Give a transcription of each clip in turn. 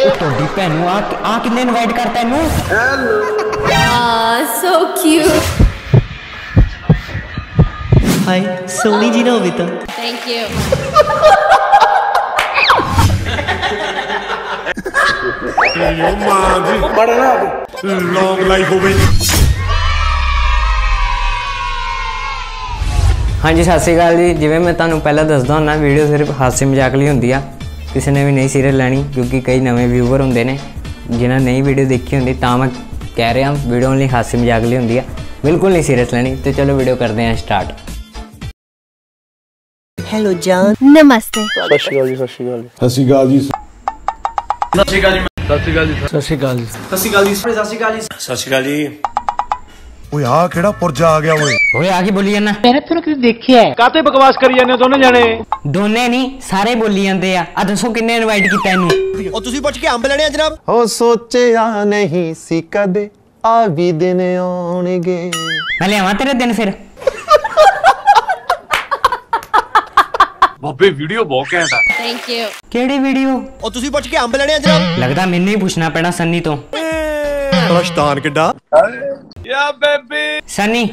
ਉਹ ਤੁਹਾਡੀ ਭੈਣ ਨੂੰ ਆ ਆ ਕਿੰਨੇ ਇਨਵਾਈਟ ਕਰਤਾ ਇਹਨੂੰ Ah, so cute. ਹਾਏ ਸੋਹਣੀ ਜੀ ਨਾ ਹੋਵੇ ਤਾਂ Thank you. ਓ ਮਾਂ ਜੀ ਬੜਾ ਨਾ ਲੌਂਗ ਲਾਈਫ ਹੋਵੇ ਹਾਂਜੀ ਸਤਿ ਸ਼੍ਰੀ ਅਕਾਲ ਜੀ ਜਿਵੇਂ ਮੈਂ ਤੁਹਾਨੂੰ ਪਹਿਲਾਂ ਦੱਸਦਾ ਹੁੰਦਾ ਵੀਡੀਓ ਸਿਰਫ ਹਾਸੇ ਮਜ਼ਾਕ ਲਈ ਹੁੰਦੀ ਆ ਕਿਸੇ ਨੇ ਵੀ ਨਹੀਂ ਸੀਰੀਅਸ ਲੈਣੀ ਕਿਉਂਕਿ ਕਈ ਨਵੇਂ ਵਿਊਅਰ ਹੁੰਦੇ ਨੇ ਜਿਨ੍ਹਾਂ ਨਹੀਂ ਵੀਡੀਓ ਦੇਖੀ ਹੁੰਦੀ ਤਾਂ ਮੈਂ ਕਹਿ ਰਿਹਾ ਵੀਡੀਓ ਲਈ ਹਾਸੇ ਮਜ਼ਾਕ ਲਈ ਹੁੰਦੀ ਆ। ਬਿਲਕੁਲ ਨਹੀਂ ਸੀਰੀਅਸ ਲੈਣੀ ਤੇ ਚਲੋ ਵੀਡੀਓ ਕਰਦੇ ਹਾਂ ਸਟਾਰਟ ਹੈਲੋ ਜਾਨ Namaste. ਸਤਿ ਸ਼੍ਰੀ ਅਕਾਲ ਜੀ। ਓਏ ਆ ਕਿਹੜਾ ਪੁਰਜਾ ਆ ਗਿਆ ਓਏ। ਓਏ ਆ ਕੀ ਬੋਲੀ ਜਾਂਦਾ? ਕਾਤੇ ਬਕਵਾਸ ਕਰੀ ਜਾਂਦੇ ਹੋ ਦੋਨੇ ਜਾਣੇ? ਦੋਨੇ ਨਹੀਂ ਸਾਰੇ ਬੋਲੀ ਜਾਂਦੇ ਆ। ਆ ਦੱਸੋ ਕਿੰਨੇ ਇਨਵਾਈਟ ਕੀਤਾ ਇਹਨੂੰ? ਉਹ ਤੁਸੀਂ ਪੁੱਛ ਕੇ ਅੰਬ ਲੈਣੇ ਆ ਜਨਾਬ? ਹੋ ਸੋਚਿਆ ਨਹੀਂ ਸੀ ਕਦੇ ਆ ਵੀ ਦਿਨ ਆਉਣਗੇ। ਮੈਂ ਲਿਆਵਾਂ ਤੇਰੇ ਦਿਨ ਫਿਰ। ਬਾਬੇ ਵੀਡੀਓ ਬਹੁਤ ਘੈਂਟ ਆ। Thank you. ਕਿਹੜੀ ਵੀਡੀਓ ਉਹ ਤੁਸੀਂ ਪੁੱਛ ਕੇ ਅੰਬ ਲੈਣੇ ਆ ਜਨਾਬ? ਲੱਗਦਾ ਮੈਨੂੰ ਹੀ ਪੁੱਛਣਾ ਪੈਣਾ ਸੰਨੀ ਤੋਂ। ਬੜਾ ਸ਼ੈਤਾਨ ਕਿੱਡਾ ਯਾ ਬੇਬੀ ਸਨੀ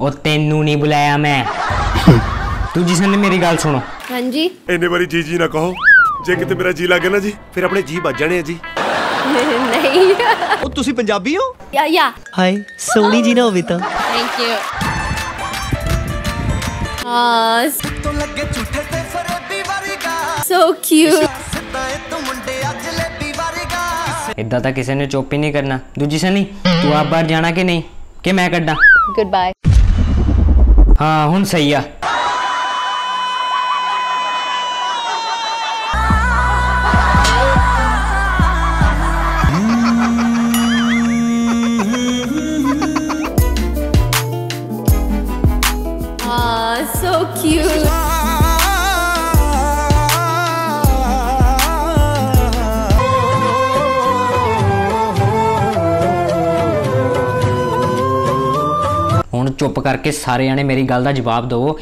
ਉਹ ਤੈਨੂੰ ਨਹੀਂ ਬੁਲਾਇਆ ਮੈਂ ਤੂੰ ਜਿਸਨ ਨੇ ਮੇਰੀ ਗੱਲ ਸੁਣੋ Hanji. ਇੰਨੇ ਵਾਰੀ ਜੀ ਜੀ ਨਾ ਕਹੋ ਜੇ ਕਿਤੇ ਮੇਰਾ ਜੀ ਲੱਗੇ ਨਾ ਜੀ ਫਿਰ ਆਪਣੇ ਜੀ ਵੱਜ ਜਾਣੇ ਆ ਜੀ Nahi. ਉਹ ਤੁਸੀਂ ਪੰਜਾਬੀ ਹੋ Yeah, yeah. ਹਾਏ ਸੋਹਣੀ ਜੀ ਨਾ ਹੋਵੇ ਤਾਂ Thank you. Ah, so cute. ਇਦਾਂ ਤਾਂ ਕਿਸੇ ਨੇ ਚੁੱਪ ਹੀ ਨਹੀਂ ਕਰਨਾ। ਦੂਜੀ ਸਨੀ ਤੂੰ ਆਪ ਬਾਹਰ ਜਾਣਾ ਕਿ ਨਹੀਂ? ਕਿ ਮੈਂ ਕੱਢਾਂ? Goodbye. ਹਾਂ ਹੁਣ ਸਹੀ ਆ। ਚੁੱਪ ਕਰਕੇ ਸਾਰੇ ਜਾਣੇ ਮੇਰੀ ਗੱਲ ਦਾ ਜਵਾਬ ਦਿਓ।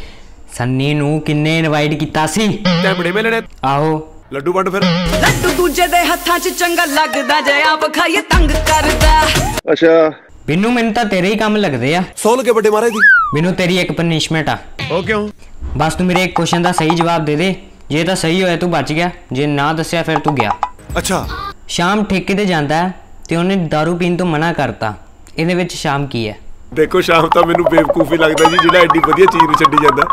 ਸੰਨੀ ਨੂੰ ਕਿੰਨੇ ਇਨਵਾਈਟ ਕੀਤਾ ਸੀ? ਤੈਂ ਬੜੇ ਮੇਲਣੇ। ਆਹੋ। ਲੱਡੂ ਵੰਡ ਫਿਰ। ਲੱਡੂ ਦੂਜੇ ਦੇ ਹੱਥਾਂ 'ਚ ਚੰਗਾ ਲੱਗਦਾ ਜੇ ਆਪ ਖਾਈਏ ਤੰਗ ਕਰਦਾ। ਬਿੰਨੂ ਮੈਨੂੰ ਤਾਂ ਤੇਰੇ ਹੀ ਕੰਮ ਲੱਗਦੇ ਆ। ਸੌਲ ਕੇ ਵੱਡੇ ਮਾਰੇ ਦੀ ਮੈਨੂੰ ਤੇਰੀ ਇੱਕ ਪਨਿਸ਼ਮੈਂਟ ਆ। ਉਹ ਕਿਉਂ? ਬਸ ਤੂੰ ਮੇਰੇ ਇੱਕ ਕੁਐਸਚਨ ਦਾ ਸਹੀ ਜਵਾਬ ਦੇ ਦੇ। ਜੇ ਤਾਂ ਸਹੀ ਹੋਇਆ ਤੂੰ ਬਚ ਗਿਆ। ਜੇ ਨਾ ਦੱਸਿਆ ਫਿਰ ਤੂੰ ਗਿਆ। ਅੱਛਾ। ਸ਼ਾਮ ਠੇਕੇ ਤੇ ਜਾਂਦਾ ਤੇ ਉਹਨੇ दारू ਪੀਣ ਤੋਂ ਮਨਾ ਕਰਤਾ। ਇਹਦੇ ਵਿੱਚ ਸ਼ਾਮ ਕੀ ਹੈ? ਦੇਖੋ ਸ਼ਾਮ ਤਾਂ ਮੈਨੂੰ ਬੇਵਕੂਫੀ ਲੱਗਦਾ ਜੀ ਜਿਹੜਾ ਐਡੀ ਵਧੀਆ ਚੀਜ਼ ਨੂੰ ਛੱਡੀ ਜਾਂਦਾ।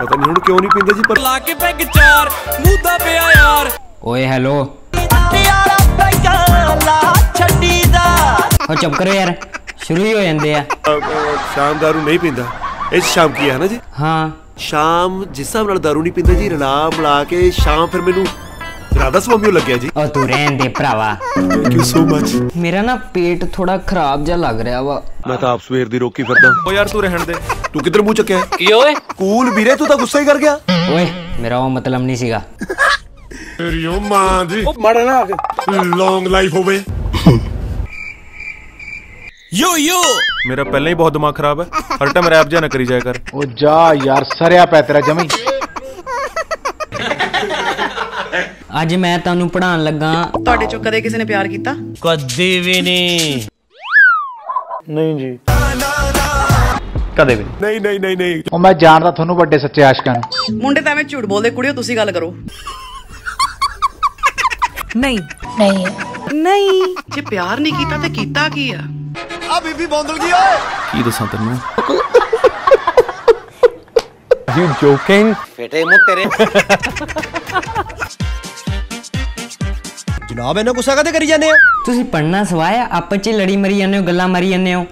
ਪਤਾ ਨਹੀਂ ਹੁਣ ਕਿਉਂ ਨਹੀਂ ਪੀਂਦਾ ਜੀ ਪਰ ਲਾ ਕੇ ਪੈਗ ਚਾਰ ਮੂਦਾ ਪਿਆ ਯਾਰ। ਓਏ ਹੈਲੋ। ਯਾਰਾ ਉਹ ਚੁੱਪ ਕਰੋ ਯਾਰ। ਸ਼ੁਰੂ ਹੀ ਹੋ ਜਾਂਦੇ ਆ। ਸ਼ਾਮ ਦਾਰੂ ਨਹੀਂ ਪੀਂਦਾ। ਇਹ ਸ਼ਾਮ ਕੀ ਹੈ ਨਾ ਜੀ? ਹਾਂ। ਸ਼ਾਮ ਜਿਸ ਹਿਸਾਬ ਨਾਲ ਦਾਰੂ ਨਹੀਂ ਪੀਂਦਾ ਜੀ ਰਲਾ ਮਿਲਾ ਕੇ ਸ਼ਾਮ ਫਿਰ ਮੈਨੂੰ ਰਾਧਾ ਸਵਾਮੀਓ ਲੱਗਿਆ ਜੀ ਉਹ ਤੂੰ ਰਹਿਣ ਦੇ ਭਰਾਵਾ ਥੈਂਕ ਯੂ ਸੋ ਮਚ ਮੇਰਾ ਨਾ ਪੇਟ ਥੋੜਾ ਖਰਾਬ ਜਿਹਾ ਲੱਗ ਰਿਹਾ ਵਾ ਮੈਂ ਤਾਂ ਆਪ ਸਵੇਰ ਦੀ ਰੋਕੀ ਫਿਰਦਾ ਓ ਯਾਰ ਤੂੰ ਰਹਿਣ ਦੇ ਤੂੰ ਕਿੱਧਰ ਮੂੰਹ ਚੱਕਿਆ ਕੀ ਓਏ ਕੂਲ ਵੀਰੇ ਤੂੰ ਤਾਂ ਗੁੱਸਾ ਹੀ ਕਰ ਗਿਆ ਓਏ ਮੇਰਾ ਉਹ ਮਤਲਬ ਨਹੀਂ ਸੀਗਾ ਤੇਰੀ ਓ ਮਾਂ ਜੀ ਉਹ ਮਾੜਾ ਨਾ ਲੌਂਗ ਲਾਈਫ ਹੋਵੇ ਯੋ ਯੋ ਮੇਰਾ ਪਹਿਲਾਂ ਹੀ ਬਹੁਤ ਦਿਮਾਗ ਖਰਾਬ ਹੈ ਹਰ ਟਾਈਮ ਰੈਪ ਜਿਹਾ ਨਾ ਕਰੀ ਜਾਇਆ ਕਰ ਉਹ ਜਾ ਯਾਰ ਸਰਿਆ ਪੈ ਤੇਰਾ ਜਮੀ ਅੱਜ ਮੈਂ ਤੁਹਾਨੂੰ ਪੜ੍ਹਾਉਣ ਲੱਗਾ। ਤੁਹਾਡੇ ਚੋਂ ਕਦੇ ਕਿਸੇ ਨੇ ਪਿਆਰ ਕੀਤਾ? ਕਦੇ ਵੀ ਨਹੀਂ ਕਦੇ ਵੀ ਨਹੀਂ ਨਹੀਂ ਨਹੀਂ ਨਹੀਂ। ਉਹ ਮੈਂ ਜਾਣਦਾ ਤੁਹਾਨੂੰ ਵੱਡੇ ਸੱਚੇ ਆਸ਼ਕਾਂ ਨੂੰ। ਮੁੰਡੇ ਤਾਂ ਐਵੇਂ ਝੂਠ ਬੋਲਦੇ ਕੁੜੀਓ ਤੁਸੀਂ ਗੱਲ ਕਰੋ। ਨਹੀਂ। Nahi. ਨਹੀਂ ਜੇ ਪਿਆਰ ਨਹੀਂ ਕੀਤਾ ਤੇ ਕੀਤਾ ਕੀ ਆ? ਆ ਬੀਬੀ ਬੋਂਦਲ ਗਈ ਓਏ। ਕੀ ਦੱਸਾਂ ਤੈਨੂੰ ਯੂ ਜੋਕਿੰਗ ਜਨਾਬ ਇਹਨਾਂ ਗੁੱਸਾ ਕਦੇ ਕਰੀ ਜਾਂਦੇ ਆ ਤੁਸੀਂ ਪੜਨਾ ਸਵਾਇਆ ਆਪਸ ਚ ਹੀ ਲੜੀ ਮਰੀ ਜਾਂਦੇ ਹੋ ਗੱਲਾਂ ਮਾਰੀ ਜਾਂਦੇ ਹੋ।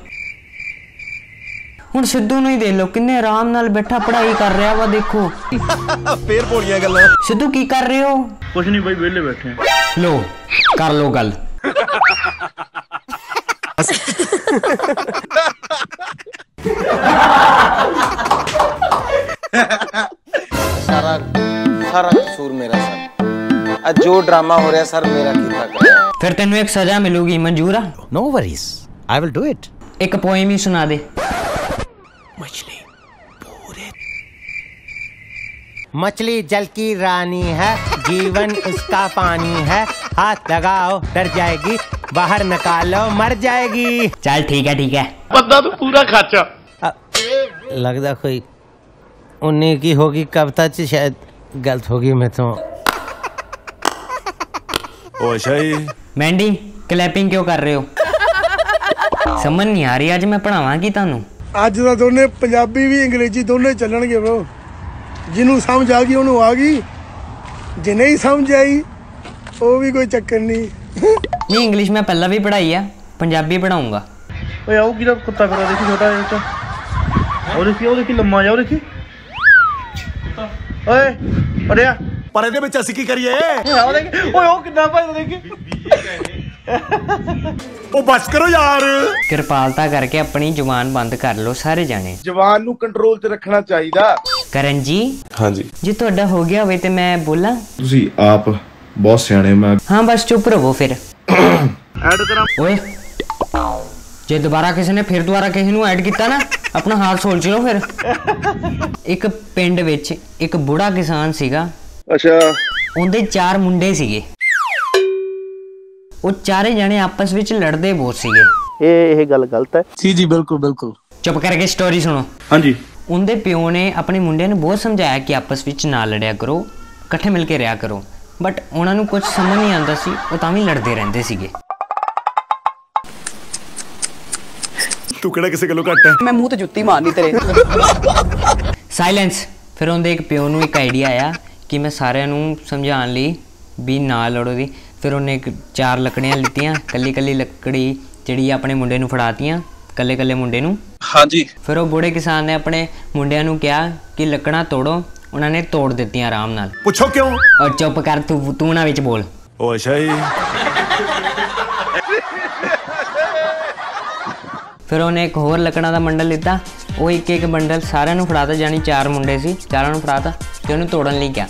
ਹੁਣ ਸਿੱਧੂ ਨੂੰ ਹੀ ਦੇਖ ਲਓ ਕਿੰਨੇ ਆਰਾਮ ਨਾਲ ਬੈਠਾ ਪੜ੍ਹਾਈ ਕਰ ਰਿਹਾ ਵਾ ਦੇਖੋ। ਫੇਰ ਬੋਲੀਆਂ ਗੱਲਾਂ। ਸਿੱਧੂ ਕੀ ਕਰ ਰਹੇ ਹੋ? ਕੁਝ ਨਹੀਂ ਬਾਈ ਵਿਹਲੇ ਬੈਠੇ ਲੋ ਕਰ ਲੋ ਗੱਲ। ਸਾਰਾ ਸਾਰਾ ਸਰ ਅੱਜ ਜੋ ਡਰਾਮਾ ਹੋ ਰਿਹਾ ਸਰ ਮੇਰਾ ਕੀਤਾ ਕਰ ਫਿਰ ਤੈਨੂੰ ਇੱਕ ਸਜ਼ਾ ਮਿਲੂਗੀ ਮਨਜ਼ੂਰ ਆ no worries I will do it ਇੱਕ ਪੋਇਮ ਹੀ ਸੁਣਾ ਦੇ मछली जल की रानी है जीवन उसका पानी है हाथ लगाओ डर जाएगी बाहर निकालो मर जाएगी ਚੱਲ ਠੀਕ ਹੈ ਠੀਕ ਹੈ ਬੰਦਾ ਤੂੰ ਪੂਰਾ ਖਾਚਾ लगता कोई उन्हीं की होगी कविता च शायद गलत होगी मैं तो ਓ ਅੱਛਾ ਜੀ। ਮੈਂਡੀ ਕਲੈਪਿੰਗ ਕਿਉਂ ਕਰ ਰਹੇ ਹੋ? ਸਮਝ ਨਹੀਂ ਆ ਰਹੀ ਅੱਜ ਮੈਂ ਪੜਾਵਾਂ ਕੀ ਤੁਹਾਨੂੰ? ਅੱਜ ਦਾ ਦੋਨੇ ਪੰਜਾਬੀ ਵੀ ਅੰਗਰੇਜ਼ੀ ਦੋਨੇ ਚੱਲਣਗੇ ਬ్రో ਜਿਹਨੂੰ ਸਮਝ ਆ ਗਈ ਉਹਨੂੰ ਆ ਗਈ। ਜੇ ਨਹੀਂ ਸਮਝ ਆਈ ਉਹ ਵੀ ਕੋਈ ਚੱਕਰ ਨਹੀਂ। ਨਹੀਂ ਇੰਗਲਿਸ਼ ਮੈਂ ਪਹਿਲਾਂ ਵੀ ਪੜਾਈ ਆ ਪੰਜਾਬੀ ਪੜਾਉਂਗਾ ਓਏ ਆਉ ਕਿਹਦਾ ਕੁੱਤਾ ਫਿਰਦਾ ਦੇਖੀ ਛੋਟਾ ਜਿਹਾ ਉੱਚਾ ਉਹ ਦੇਖੀ ਉਹ ਦੇਖੀ ਲੰਮਾ ਜਾ ਉਹ ਦੇਖੀ। ਓਏ ਅੜਿਆ। ਪਰ ਇਹਦੇ ਵਿੱਚ ਅਸੀਂ ਕੀ ਕਰੀਏ? ਓਏ ਉਹ ਕਿੰਨਾ ਭਾਈ ਦੇਖੀ? ਉਹ ਬਸ ਕਰੋ ਯਾਰ। ਕਿਰਪਾਲਤਾ ਕਰਕੇ ਆਪਣੀ ਜ਼ੁਬਾਨ ਬੰਦ ਕਰ ਲਓ ਸਾਰੇ ਜਾਣੇ। ਜਵਾਨ ਨੂੰ ਕੰਟਰੋਲ 'ਚ ਰੱਖਣਾ ਚਾਹੀਦਾ। ਕਰਨ ਜੀ? ਹਾਂਜੀ। ਜੇ ਤੁਹਾਡਾ ਹੋ ਗਿਆ ਹੋਵੇ ਤੇ ਮੈਂ ਬੋਲਾਂ? ਤੁਸੀਂ ਆਪ ਬਹੁਤ ਸਿਆਣੇ ਮੈਂ ਹਾਂ ਬਸ ਚੁੱਪ ਰਹੋ ਫਿਰ। ਐਡ ਕਰਾਂ। ਓਏ ਜੇ ਦੁਬਾਰਾ ਕਿਸੇ ਨੇ ਫਿਰ ਦੁਬਾਰਾ ਕਿਸੇ ਨੂੰ ਐਡ ਕੀਤਾ ਨਾ ਆਪਣਾ ਹਾਲ ਸੋਚ ਲਓ ਫਿਰ। ਇੱਕ ਪਿੰਡ ਵਿੱਚ ਇੱਕ ਬੁੜਾ ਕਿਸਾਨ ਸੀਗਾ ਅੱਛਾ। ਉਹਦੇ ਚਾਰ ਮੁੰਡੇ ਸੀਗੇ। ਉਹ ਚਾਰੇ ਜਣੇ ਆਪਸ ਵਿੱਚ ਲੜਦੇ ਬਹੁਤ ਸੀਗੇ। ਇਹ ਇਹ ਗੱਲ ਗਲਤ ਹੈ। ਜੀ ਜੀ ਬਿਲਕੁਲ ਬਿਲਕੁਲ। ਚੁੱਪ ਕਰਕੇ ਸਟੋਰੀ ਸੁਣੋ। ਹਾਂਜੀ। ਉਹਦੇ ਪਿਓ ਨੇ ਆਪਣੇ ਮੁੰਡਿਆਂ ਨੂੰ ਬਹੁਤ ਸਮਝਾਇਆ ਕਿ ਆਪਸ ਵਿੱਚ ਨਾ ਲੜਿਆ ਕਰੋ ਇਕੱਠੇ ਮਿਲ ਕੇ ਰਿਹਾ ਕਰੋ। ਬਟ ਉਹਨਾਂ ਨੂੰ ਕੁਝ ਸਮਝ ਨਹੀਂ ਆਉਂਦਾ ਸੀ ਉਹ ਤਾਂ ਵੀ ਲੜਦੇ ਰਹਿੰਦੇ ਸੀਗੇ। ਤੂੰ ਕਿਹੜਾ ਕਿਸੇ ਗੱਲੋਂ ਘੱਟ ਹੈ? ਮੈਂ ਮੂੰਹ ਤੇ ਜੁੱਤੀ ਮਾਰਨੀ ਤੇਰੇ। ਸਾਇਲੈਂਸ ਫਿਰ ਉਹਦੇ ਇੱਕ ਪਿਓ ਨੂੰ ਇੱਕ ਆਈਡੀਆ ਆਇਆ ਕਿ ਮੈਂ ਸਾਰਿਆਂ ਨੂੰ ਸਮਝਾਉਣ ਲਈ ਵੀ ਨਾ ਲੜੋ ਦੀ ਫਿਰ ਉਹਨੇ ਇੱਕ ਚਾਰ ਲੱਕੜੀਆਂ ਲਿੱਤੀਆਂ ਕੱਲੀ ਕੱਲੀ ਲੱਕੜੀ ਜਿਹੜੀ ਆਪਣੇ ਮੁੰਡੇ ਨੂੰ ਫੜਾਤੀਆਂ ਕੱਲੇ ਕੱਲੇ ਮੁੰਡੇ ਨੂੰ। ਹਾਂਜੀ। ਫਿਰ ਉਹ ਬੁੜੇ ਕਿਸਾਨ ਨੇ ਆਪਣੇ ਮੁੰਡਿਆਂ ਨੂੰ ਕਿਹਾ ਕਿ ਲੱਕੜਾਂ ਤੋੜੋ ਉਹਨਾਂ ਨੇ ਤੋੜ ਦਿੱਤੀਆਂ ਆਰਾਮ ਨਾਲ। ਪੁੱਛੋ ਕਿਉਂ? ਔਰ ਚੁੱਪ ਕਰ ਤੂੰ ਤੂੰ ਨਾ ਵਿੱਚ ਬੋਲ। ਓ ਅੱਛਾ ਜੀ। ਫਿਰ ਉਹਨੇ ਇੱਕ ਹੋਰ ਲੱਕੜਾਂ ਦਾ ਬੰਡਲ ਲਿੱਤਾ। ਉਹ ਇੱਕ ਇੱਕ ਬੰਡਲ ਸਾਰਿਆਂ ਨੂੰ ਫੜਾਤਾ ਜਾਨੀ ਚਾਰ ਮੁੰਡੇ ਸੀ ਚਾਰਾਂ ਨੂੰ ਫੜਾਤਾ ਤੇ ਉਹਨੂੰ ਤੋੜਨ ਲਈ ਕਿਹਾ।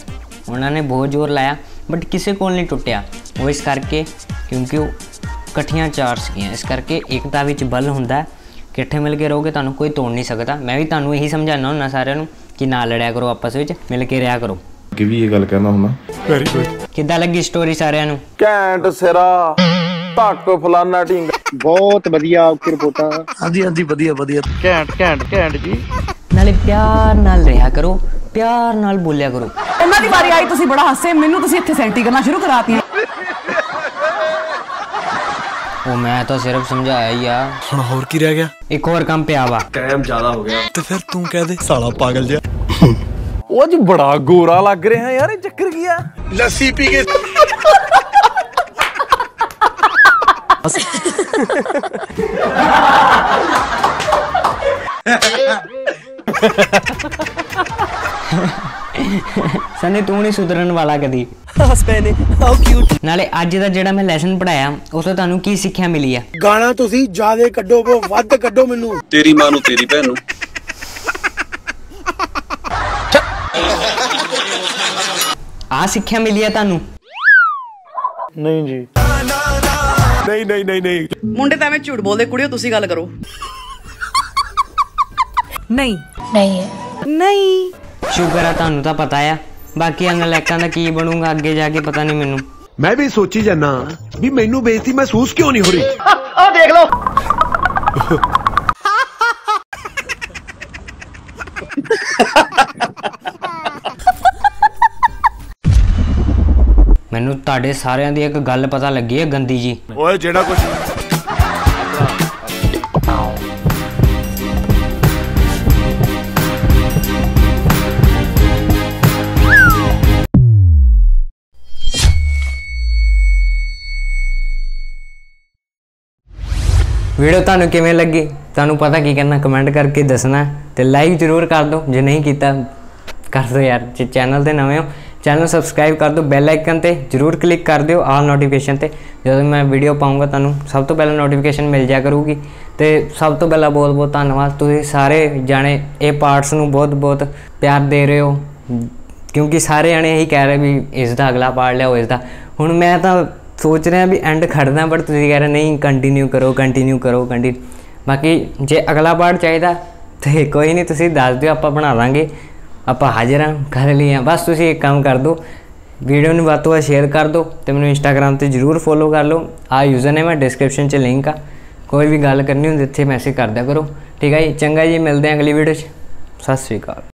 ਉਹਨਾਂ ਨੇ ਬਹੁਤ ਜ਼ੋਰ ਲਾਇਆ ਬਟ ਕਿਸੇ ਕੋਲ ਨਹੀਂ ਟੁੱਟਿਆ। ਉਹ ਇਸ ਕਰਕੇ ਕਿਉਂਕਿ ਉਹ ਇਕੱਠੀਆਂ ਚਾਰ ਸੀਗੀਆਂ। ਇਸ ਕਰਕੇ ਏਕਤਾ ਵਿੱਚ ਬਲ ਹੁੰਦਾ ਹੈ ਇਕੱਠੇ ਮਿਲ ਕੇ ਰਹੋਗੇ ਤੁਹਾਨੂੰ ਕੋਈ ਤੋੜ ਨਹੀਂ ਸਕਦਾ। ਮੈਂ ਵੀ ਤੁਹਾਨੂੰ ਇਹੀ ਸਮਝਾਉਣਾ ਹੁੰਦਾ ਸਾਰਿਆਂ ਨੂੰ ਕਿ ਨਾ ਲੜਿਆ ਕਰੋ ਆਪਸ ਵਿੱਚ ਮਿਲ ਕੇ ਰਿਹਾ ਕਰੋ। ਕਿ ਵੀ ਇਹ ਗੱਲ ਕਹਿਣਾ ਹੁੰਦਾ। ਵੈਰੀ ਗੁੱਡ ਕਿੱਦਾਂ ਲੱਗੀ ਸਟੋਰੀ ਸਾਰਿਆਂ ਨੂੰ? ਘੈਂਟ ਸਿਰਾ ਧੱਕ ਫਲਾਨਾ ਢੀਂਗ। ਬਹੁਤ ਵਧੀਆ ਆਪਕੀ ਰਿਪੋਰਟਾਂ। ਹਾਂਜੀ ਹਾਂਜੀ ਵਧੀਆ ਵਧੀਆ। ਘੈਂਟ ਘੈਂਟ ਘੈਂਟ ਜੀ। ਨਾਲੇ ਪਿਆਰ ਨਾਲ ਰਿਹਾ ਕਰੋ। ਪਿਆਰ ਨਾਲ ਬੋਲਿਆ ਕਰੋ। ਇਹਨਾਂ ਦੀ ਵਾਰੀ ਆਈ ਤੁਸੀਂ ਬੜਾ ਹੱਸੇ। ਮੈਨੂੰ ਤੁਸੀਂ ਇੱਥੇ ਸੈਂਟੀ ਕਰਨਾ ਸ਼ੁਰੂ ਕਰਾਤੀਆਂ। ਉਹ ਮੈਂ ਤਾਂ ਸਿਰਫ ਸਮਝਾਇਆ ਹੀ ਆ। ਹੁਣ ਹੋਰ ਕੀ ਰਹਿ ਗਿਆ? ਇੱਕ ਹੋਰ ਕੰਮ ਪਿਆ ਵਾ। ਤੇ ਫਿਰ ਤੂੰ ਕਹਿ ਦੇ ਸਾਲਾ ਪਾਗਲ ਜਿਹਾ। ਉਹ ਅੱਜ ਬੜਾ ਗੋਰਾ ਲੱਗ ਰਿਹਾ ਯਾਰ ਇਹ ਚੱਕਰ ਕੀ ਆ? ਲੱਸੀ ਪੀ ਕੇ। ਸੰਨੇ ਤੂੰ ਨਹੀਂ ਸੁਧਰਨ ਵਾਲਾ ਕਦੀ। ਹੱਸ ਪਏ ਨੇ ਹਾਊ ਕਿਊਟ ਨਾਲੇ ਅੱਜ ਦਾ ਜਿਹੜਾ ਮੈਂ ਲੈਸਨ ਪੜਾਇਆ ਉਸ ਤੋਂ ਤੁਹਾਨੂੰ ਕੀ ਸਿੱਖਿਆ ਮਿਲੀ ਆ? ਗਾਣਾ ਤੁਸੀਂ ਜ਼ਿਆਦਾ ਕੱਢੋ ਬੋ ਵੱਧ ਕੱਢੋ ਮੈਨੂੰ। ਤੇਰੀ ਮਾਂ ਨੂੰ ਤੇਰੀ ਭੈਣ ਨੂੰ। ਆ ਸਿੱਖਿਆ ਮਿਲੀ ਆ ਤੁਹਾਨੂੰ? ਨਹੀਂ ਜੀ। ਨਹੀਂ ਨਹੀਂ ਨਹੀਂ ਨਹੀਂ। ਮੁੰਡੇ ਤਾਂ ਐਵੇਂ ਝੂਠ ਬੋਲਦੇ ਕੁੜੀਓ ਤੁਸੀਂ ਗੱਲ ਕਰੋ। ਨਹੀਂ। ਨਹੀਂ। ਨਹੀਂ। ਸ਼ੁਕਰ ਆ ਤੁਹਾਨੂੰ ਤਾਂ ਪਤਾ ਆ। ਬਾਕੀ ਅਨਲੈਕਾਂ ਦਾ ਕੀ ਬਣੂਗਾ ਅੱਗੇ ਜਾ ਕੇ ਪਤਾ ਨਹੀਂ ਮੈਨੂੰ। ਮੈਂ ਵੀ ਸੋਚੀ ਜਾਨਾ ਵੀ ਮੈਨੂੰ ਬੇਇੱਜ਼ਤੀ ਮਹਿਸੂਸ ਕਿਉਂ ਨਹੀਂ ਹੋ ਰਹੀ? ਮੈਨੂੰ ਤੁਹਾਡੇ ਸਾਰਿਆਂ ਦੀ ਇੱਕ ਗੱਲ ਪਤਾ ਲੱਗੀ ਹੈ ਗੰਦੀ ਜੀ। ਓਏ ਜਿਹੜਾ ਕੁਝ ਵੀਡੀਓ ਤੁਹਾਨੂੰ ਕਿਵੇਂ ਲੱਗੀ? ਤੁਹਾਨੂੰ ਪਤਾ ਕੀ ਕਰਨਾ ਕਮੈਂਟ ਕਰਕੇ ਦੱਸਣਾ ਤੇ ਲਾਈਕ ਜ਼ਰੂਰ ਕਰ ਦਿਓ। ਜੇ ਨਹੀਂ ਕੀਤਾ, ਕਰ ਦਿਓ ਯਾਰ। ਜੇ ਚੈਨਲ ਤੇ ਨਵੇਂ ਹੋ ਚੈਨਲ ਸਬਸਕ੍ਰਾਈਬ ਕਰ ਦਿਓ ਬੈਲ ਆਈਕਨ ਤੇ ਜ਼ਰੂਰ ਕਲਿੱਕ ਕਰ ਦਿਓ ਆਲ ਨੋਟੀਫਿਕੇਸ਼ਨ ਤੇ। ਜਦੋਂ ਮੈਂ ਵੀਡੀਓ ਪਾਉਂਗਾ ਤੁਹਾਨੂੰ ਸਭ ਤੋਂ ਪਹਿਲਾਂ ਨੋਟੀਫਿਕੇਸ਼ਨ ਮਿਲ ਜਾਇਆ ਕਰੂਗੀ। ਤੇ ਸਭ ਤੋਂ ਪਹਿਲਾਂ ਬਹੁਤ ਬਹੁਤ ਧੰਨਵਾਦ। ਤੁਸੀਂ ਸਾਰੇ ਜਾਣੇ ਇਹ ਪਾਰਟਸ ਨੂੰ ਬਹੁਤ ਬਹੁਤ ਪਿਆਰ ਦੇ ਰਹੇ ਹੋ। ਕਿਉਂਕਿ ਸਾਰੇ ਜਾਣੇ ਇਹੀ ਕਹਿ ਰਹੇ ਵੀ ਇਸ ਦਾ ਅਗਲਾ ਪਾਰਟ ਲਿਆਓ, ਇਸ ਦਾ। ਹੁਣ ਮੈਂ ਤਾਂ ਸੋਚ ਰਿਹਾ ਵੀ ਐਂਡ ਖੜਦਾ ਬਟ ਤੁਸੀਂ ਕਹਿ ਰਹੇ ਨਹੀਂ ਕੰਟੀਨਿਊ ਕਰੋ ਕੰਟੀਨਿਊ ਕਰੋ ਕੰਟੀਨਿਊ ਬਾਕੀ ਜੇ ਅਗਲਾ ਪਾਰਟ ਚਾਹੀਦਾ, ਤੇ ਕੋਈ ਨਹੀਂ, ਤੁਸੀਂ ਦੱਸ ਦਿਓ, ਆਪਾਂ ਬਣਾ ਦਾਂਗੇ ਆਪਾਂ ਹਾਜ਼ਰ ਹਾਂ, ਕਰ ਲਈ ਹਾਂ। ਬਸ ਤੁਸੀਂ ਇੱਕ ਕੰਮ ਕਰ ਦਿਓ ਵੀਡੀਓ ਨੂੰ ਵੱਧ ਤੋਂ ਵੱਧ ਸ਼ੇਅਰ ਕਰ ਦਿਓ, ਤੇ ਮੈਨੂੰ ਇੰਸਟਾਗ੍ਰam ਤੇ ਜਰੂਰ ਫੋਲੋ ਕਰ ਲਓ। ਆ ਯੂਜ਼ਰ ਨੇਮ ਹੈ ਡਿਸਕ੍ਰਿਪਸ਼ਨ 'ਚ ਲਿੰਕ ਆ। ਕੋਈ ਵੀ ਗੱਲ ਕਰਨੀ ਹੁੰਦੀ, ਇੱਥੇ ਮੈਸੇਜ ਕਰ ਕਰੋ। ਠੀਕ ਹੈ ਜੀ, ਚੰਗਾ ਜੀ, ਮਿਲਦੇ ਹਾਂ ਅਗਲੀ ਵੀਡੀਓ 'ਚ। ਸਤਿ ਸ਼੍ਰੀ ਅਕਾਲ।